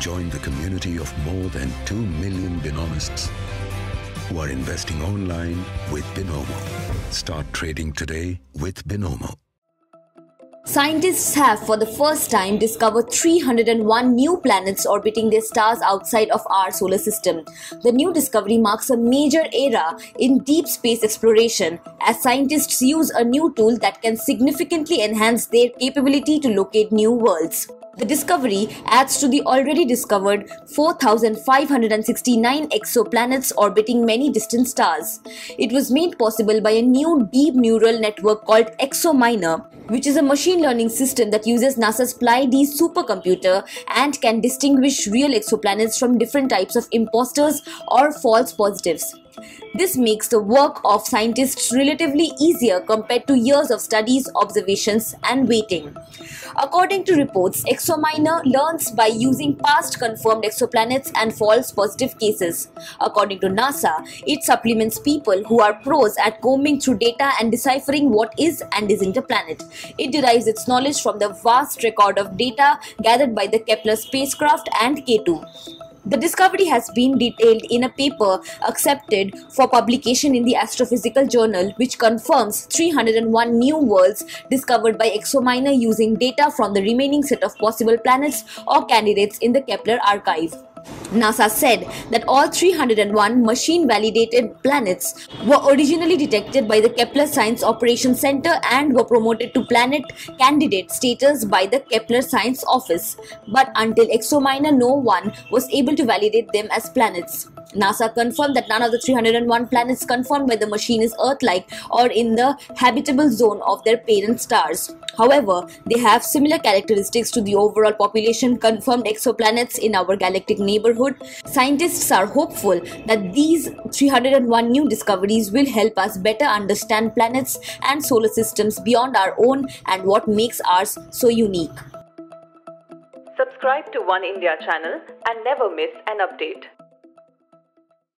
Join the community of more than 2 million Binomists who are investing online with Binomo. Start trading today with Binomo. Scientists have for the first time discovered 301 new planets orbiting their stars outside of our solar system. The new discovery marks a major era in deep space exploration as scientists use a new tool that can significantly enhance their capability to locate new worlds. The discovery adds to the already discovered 4,569 exoplanets orbiting many distant stars. It was made possible by a new deep neural network called ExoMiner, which is a machine learning system that uses NASA's Pleiades supercomputer and can distinguish real exoplanets from different types of imposters or false positives. This makes the work of scientists relatively easier compared to years of studies, observations, and waiting. According to reports, ExoMiner learns by using past confirmed exoplanets and false positive cases. According to NASA, it supplements people who are pros at combing through data and deciphering what is and isn't a planet. It derives its knowledge from the vast record of data gathered by the Kepler spacecraft and K2. The discovery has been detailed in a paper accepted for publication in the Astrophysical Journal, which confirms 301 new worlds discovered by ExoMiner using data from the remaining set of possible planets or candidates in the Kepler archive. NASA said that all 301 machine validated planets were originally detected by the Kepler Science Operations Center and were promoted to planet candidate status by the Kepler Science Office. But until ExoMiner, no one was able to validate them as planets. NASA confirmed that none of the 301 planets confirmed by the machine is Earth like or in the habitable zone of their parent stars. However, they have similar characteristics to the overall population confirmed exoplanets in our galactic neighborhood. Scientists are hopeful that these 301 new discoveries will help us better understand planets and solar systems beyond our own and what makes ours so unique. Subscribe to One India channel and never miss an update.